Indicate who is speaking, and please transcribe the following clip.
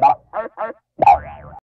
Speaker 1: Bye.